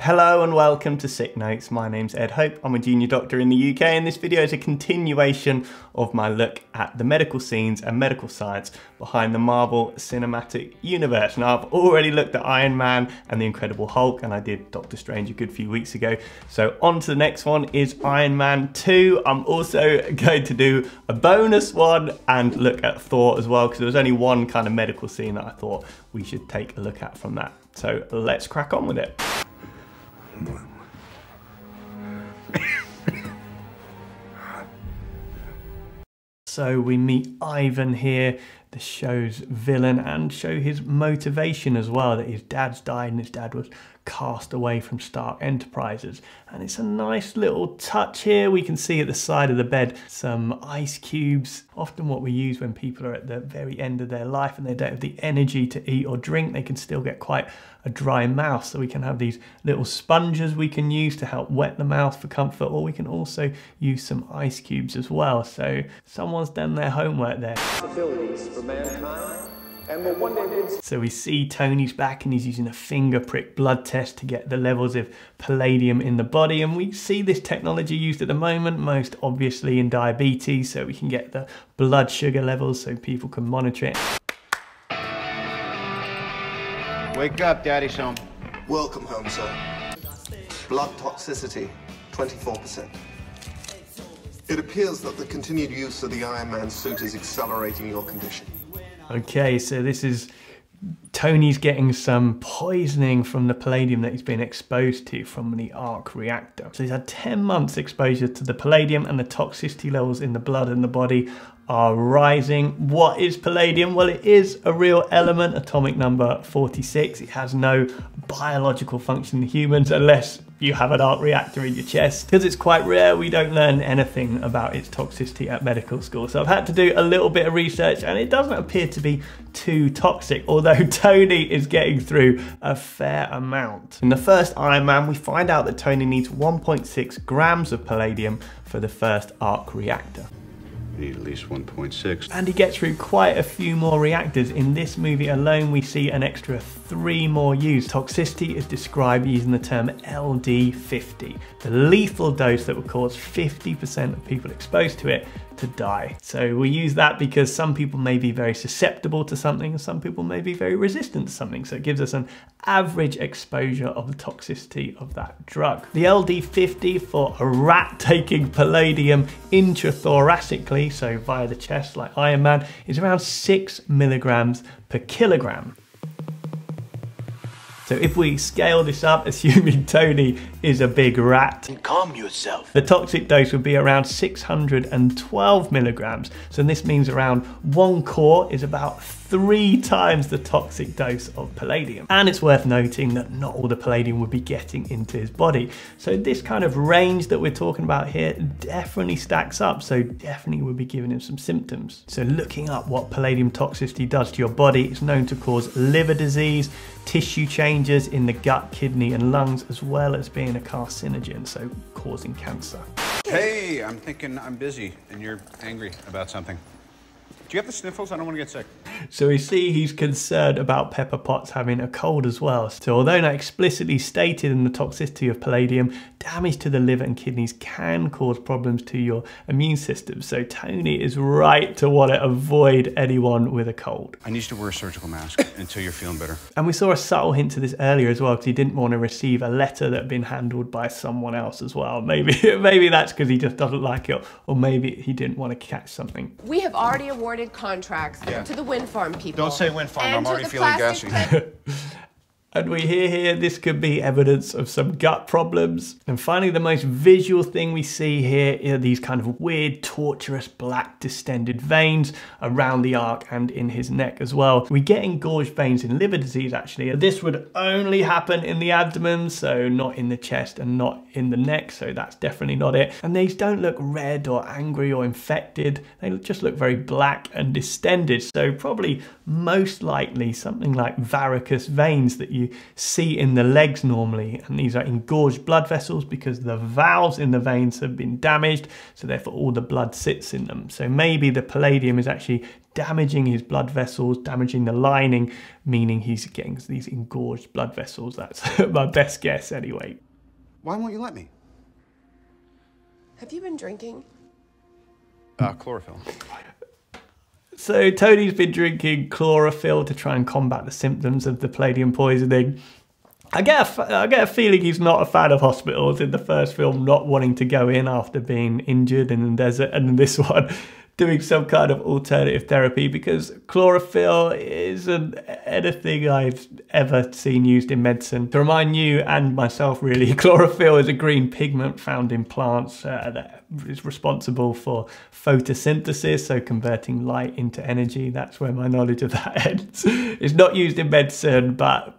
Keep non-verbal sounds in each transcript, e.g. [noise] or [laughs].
Hello and welcome to Sick Notes. My name's Ed Hope. I'm a junior doctor in the UK and this video is a continuation of my look at the medical scenes and medical science behind the Marvel Cinematic Universe. Now I've already looked at Iron Man and the Incredible Hulk and I did Doctor Strange a good few weeks ago. So on to the next one is Iron Man 2. I'm also [laughs] going to do a bonus one and look at Thor as well because there was only one kind of medical scene that I thought we should take a look at from that. So let's crack on with it. So we meet Ivan here, the show's villain, and show his motivation as well that his dad's died and his dad was cast away from Stark Enterprises. And it's a nice little touch here. We can see at the side of the bed some ice cubes, often what we use when people are at the very end of their life and they don't have the energy to eat or drink. They can still get quite a dry mouth. So we can have these little sponges we can use to help wet the mouth for comfort, or we can also use some ice cubes as well. So someone's done their homework there. Mankind and will one day So we see Tony's back and he's using a finger prick blood test to get the levels of palladium in the body. And we see this technology used at the moment, most obviously in diabetes, so we can get the blood sugar levels so people can monitor it. Wake up, Daddy's home. Welcome home, sir. Blood toxicity, 24%. It appears that the continued use of the Iron Man suit is accelerating your condition. Okay, so this is Tony's getting some poisoning from the palladium that he's been exposed to from the arc reactor. So he's had 10 months exposure to the palladium and the toxicity levels in the blood and the body are rising. What is palladium? Well, it is a real element, atomic number 46. It has no biological function in humans unless you have an arc reactor in your chest. Because it's quite rare, we don't learn anything about its toxicity at medical school. So I've had to do a little bit of research and it doesn't appear to be too toxic, although [laughs] Tony is getting through a fair amount. In the first Iron Man, we find out that Tony needs 1.6 grams of palladium for the first arc reactor need at least 1.6. And he gets through quite a few more reactors. In this movie alone, we see an extra three more used. Toxicity is described using the term LD50, the lethal dose that would cause 50% of people exposed to it to die. So we use that because some people may be very susceptible to something and some people may be very resistant to something. So it gives us an average exposure of the toxicity of that drug. The LD50 for a rat taking palladium intrathoracically, so via the chest like Iron Man, is around six milligrams per kilogram. So if we scale this up, assuming [laughs] Tony is a big rat. Calm yourself. The toxic dose would be around 612 milligrams. So this means around one core is about three times the toxic dose of palladium. And it's worth noting that not all the palladium would be getting into his body. So this kind of range that we're talking about here definitely stacks up. So definitely would be giving him some symptoms. So looking up what palladium toxicity does to your body, it's known to cause liver disease, tissue changes in the gut, kidney and lungs, as well as being a carcinogen, so causing cancer. Hey, I'm thinking I'm busy and you're angry about something. Do you have the sniffles? I don't want to get sick. So we see he's concerned about Pepper Potts having a cold as well. So although not explicitly stated in the toxicity of palladium, damage to the liver and kidneys can cause problems to your immune system. So Tony is right to want to avoid anyone with a cold. I need you to wear a surgical mask [laughs] until you're feeling better. And we saw a subtle hint to this earlier as well because he didn't want to receive a letter that had been handled by someone else as well. Maybe [laughs] maybe that's because he just doesn't like it or maybe he didn't want to catch something. We have already awarded awarded contracts yeah. to the wind farm people. Don't say wind farm, I'm already feeling gassy. [laughs] And we hear here this could be evidence of some gut problems. And finally, the most visual thing we see here are these kind of weird, torturous, black distended veins around the arc and in his neck as well. We get engorged veins in liver disease actually. This would only happen in the abdomen, so not in the chest and not in the neck, so that's definitely not it. And these don't look red or angry or infected. They just look very black and distended. So probably most likely something like varicose veins that you you see in the legs normally. And these are engorged blood vessels because the valves in the veins have been damaged. So therefore all the blood sits in them. So maybe the palladium is actually damaging his blood vessels, damaging the lining, meaning he's getting these engorged blood vessels. That's [laughs] my best guess anyway. Why won't you let me? Have you been drinking? Uh, chlorophyll. So Tony's been drinking chlorophyll to try and combat the symptoms of the palladium poisoning. I get, a, I get a feeling he's not a fan of hospitals in the first film, not wanting to go in after being injured in the desert, and in this [laughs] one, doing some kind of alternative therapy because chlorophyll isn't anything I've ever seen used in medicine. To remind you and myself, really, [laughs] chlorophyll is a green pigment found in plants uh, that is responsible for photosynthesis, so converting light into energy. That's where my knowledge of that [laughs] ends. it's not used in medicine, but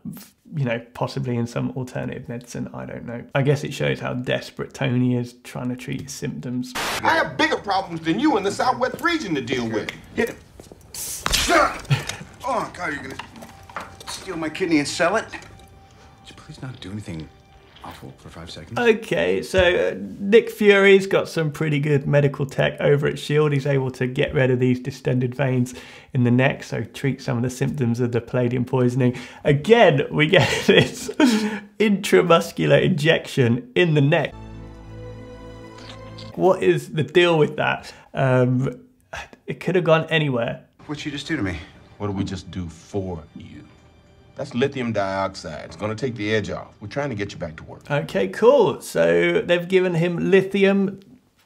you know, possibly in some alternative medicine. I don't know. I guess it shows how desperate Tony is trying to treat his symptoms. I have bigger problems than you in the Southwest region to deal with. Hit him. oh, God, you're gonna steal my kidney and sell it? Would you please not do anything awful for five seconds? Okay, so uh, Nick Fury's got some pretty good medical tech over at S.H.I.E.L.D. He's able to get rid of these distended veins in the neck, so treat some of the symptoms of the palladium poisoning. Again, we get [laughs] this intramuscular injection in the neck. What is the deal with that? Um, it could have gone anywhere. What'd you just do to me? What do we just do for you? That's lithium dioxide. It's going to take the edge off. We're trying to get you back to work. Okay, cool. So they've given him lithium.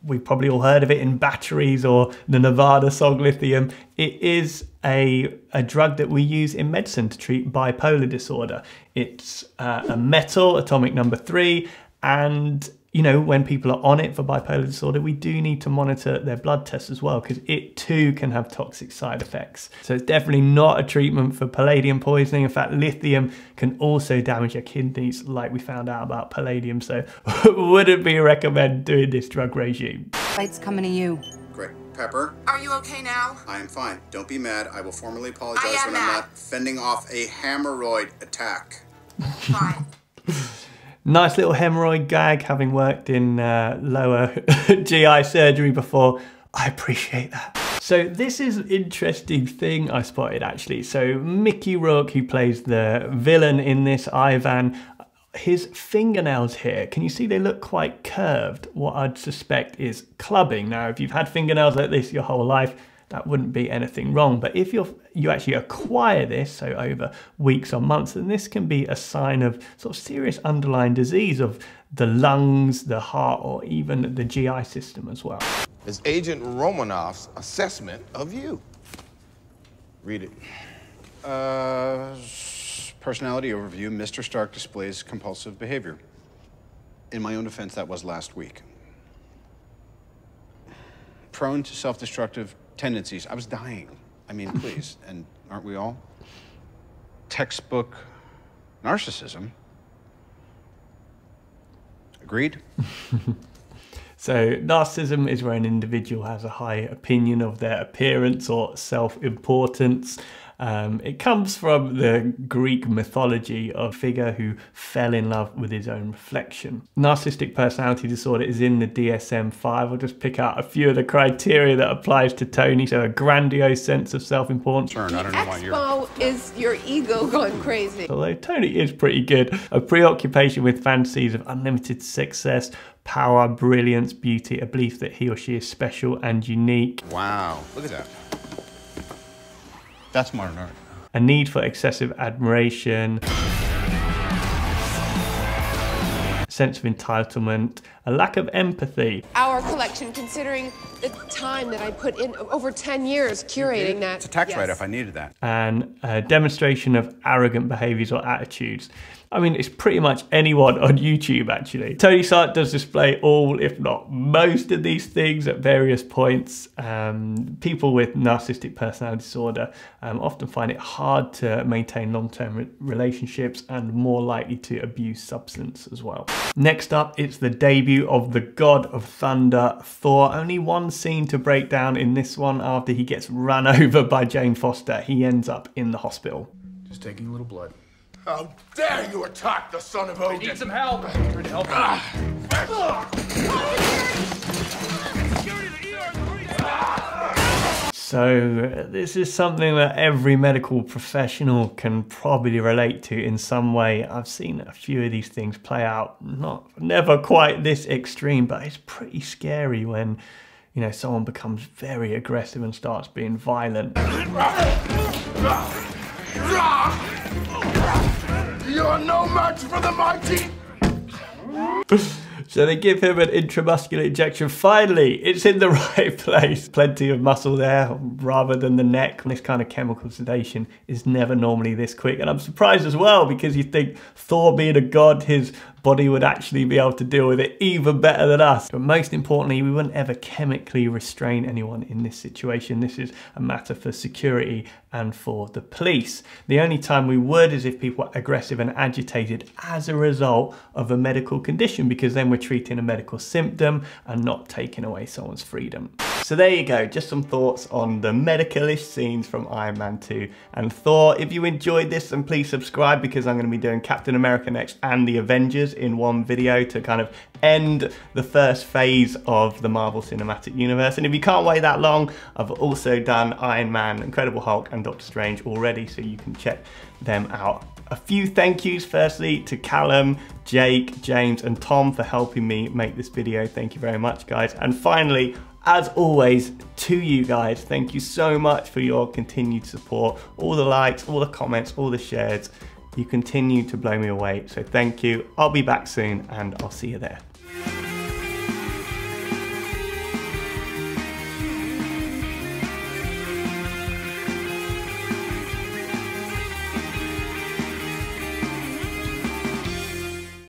We've probably all heard of it in batteries or the Nirvana song Lithium. It is a, a drug that we use in medicine to treat bipolar disorder. It's uh, a metal, atomic number three, and you know, when people are on it for bipolar disorder, we do need to monitor their blood tests as well because it too can have toxic side effects. So it's definitely not a treatment for palladium poisoning. In fact, lithium can also damage your kidneys, like we found out about palladium. So [laughs] wouldn't be recommend doing this drug regime. Fight's coming to you. Great. Pepper, Are you okay now? I am fine. Don't be mad. I will formally apologize I am when I'm not fending off a hemorrhoid attack. Fine. [laughs] Nice little hemorrhoid gag, having worked in uh, lower [laughs] GI surgery before. I appreciate that. So this is an interesting thing I spotted actually. So Mickey Rourke, who plays the villain in this, Ivan, his fingernails here, can you see they look quite curved? What I'd suspect is clubbing. Now, if you've had fingernails like this your whole life, that wouldn't be anything wrong. But if you're you actually acquire this, so over weeks or months, then this can be a sign of sort of serious underlying disease of the lungs, the heart, or even the GI system as well. It's Agent Romanoff's assessment of you. Read it. Uh, personality overview. Mr. Stark displays compulsive behavior. In my own defense, that was last week. Prone to self-destructive tendencies. I was dying. I mean, please, [laughs] and aren't we all? Textbook narcissism. Agreed? [laughs] So, narcissism is where an individual has a high opinion of their appearance or self importance. Um, it comes from the Greek mythology of a figure who fell in love with his own reflection. Narcissistic personality disorder is in the DSM 5. I'll just pick out a few of the criteria that applies to Tony. So, a grandiose sense of self importance. Turn. I don't know why you're. Expo is your ego going crazy. Although Tony is pretty good, a preoccupation with fantasies of unlimited success, power, brilliance, beauty, a belief that he or she is special and unique, Wow. Look at that. That's modern art. a need for excessive admiration, sense of entitlement, a lack of empathy, Our collection, considering the time that I put in over 10 years curating that. It's a tax yes. write-off. I needed that. and a demonstration of arrogant behaviors or attitudes. I mean, it's pretty much anyone on YouTube, actually. Tony Stark does display all, if not most, of these things at various points. Um, people with narcissistic personality disorder um, often find it hard to maintain long term re- relationships and more likely to abuse substance as well. Next up, it's the debut of the God of Thunder, Thor. Only one scene to break down in this one after he gets run [laughs] over by Jane Foster. He ends up in the hospital. Just taking a little blood. How dare you attack the son of Odin? Need some help. I'm here to help. Ah. So, this is something that every medical professional can probably relate to in some way. I've seen a few of these things play out, not never quite this extreme, but it's pretty scary when, you know, someone becomes very aggressive and starts being violent. You're no match for the mighty. [laughs] So they give him an intramuscular injection. Finally, it's in the [laughs] right place. Plenty of muscle there rather than the neck. This kind of chemical sedation is never normally this quick. And I'm surprised as well because you think Thor being a god, his body would actually be able to deal with it even better than us. But most importantly, we wouldn't ever chemically restrain anyone in this situation. This is a matter for security and for the police. The only time we would is if people are aggressive and agitated as a result of a medical condition, because then we're treating a medical symptom and not taking away someone's freedom. So there you go, just some thoughts on the medical-ish scenes from Iron Man 2 and Thor. If you enjoyed this, then please subscribe because I'm going to be doing Captain America next and the Avengers in one video to kind of end the first phase of the Marvel Cinematic Universe. And if you can't wait that long, I've also done Iron Man, Incredible Hulk and Doctor Strange already, so you can check them out. A few thank yous firstly to Callum, Jake, James and Tom for helping me make this video. Thank you very much guys. And finally, as always, to you guys, thank you so much for your continued support, all the likes, all the comments, all the shares. You continue to blow me away, so thank you. I'll be back soon and I'll see you there.